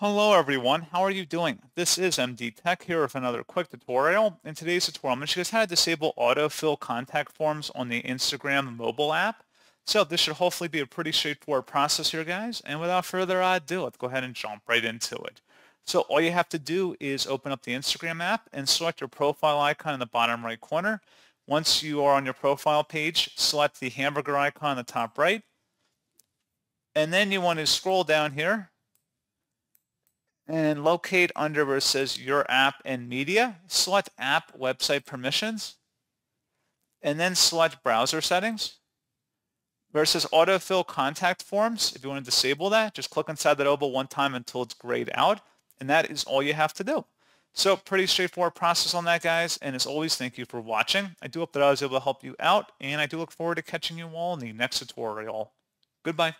Hello everyone, how are you doing? This is MD Tech here with another quick tutorial. In today's tutorial, I'm going to show you how to disable autofill contact forms on the Instagram mobile app. So this should hopefully be a pretty straightforward process here guys, and without further ado, let's go ahead and jump right into it. So all you have to do is open up the Instagram app and select your profile icon in the bottom right corner. Once you are on your profile page, select the hamburger icon in the top right, and then you want to scroll down here and locate under where it says your app and media, select app website permissions, and then select browser settings. Where it says autofill contact forms, if you want to disable that, just click inside that oval one time until it's grayed out, and that is all you have to do. So pretty straightforward process on that, guys. And as always, thank you for watching. I do hope that I was able to help you out, and I do look forward to catching you all in the next tutorial. Goodbye.